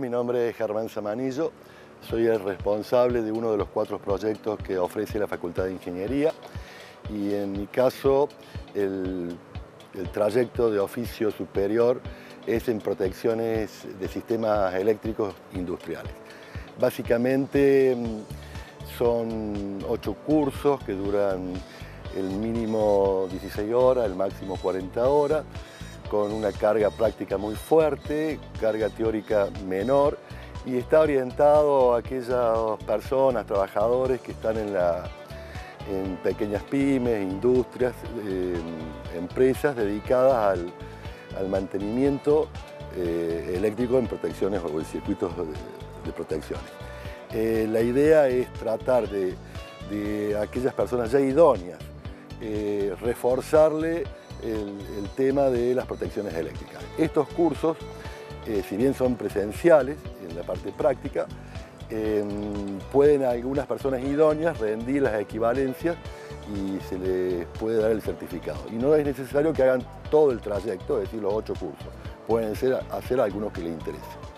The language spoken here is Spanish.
Mi nombre es Germán Samanillo, soy el responsable de uno de los cuatro proyectos que ofrece la Facultad de Ingeniería y en mi caso el, trayecto de oficio superior es en protecciones de sistemas eléctricos industriales. Básicamente mm, son ocho cursos que duran el mínimo 16 horas, el máximo 40 horas, con una carga práctica muy fuerte, carga teórica menor y está orientado a aquellas personas, trabajadores que están en, la, en pequeñas pymes, industrias, empresas dedicadas al, mantenimiento eh, eléctrico en protecciones o en circuitos de, protecciones. Eh, la idea es tratar de, aquellas personas ya idóneas, eh, reforzarle el, tema de las protecciones eléctricas. Estos cursos, eh, si bien son presenciales en la parte práctica, em, pueden algunas personas idóneas rendir las equivalencias y se les puede dar el certificado. Y no es necesario que hagan todo el trayecto, es decir, los ocho cursos. Pueden ser, hacer algunos que les interesen.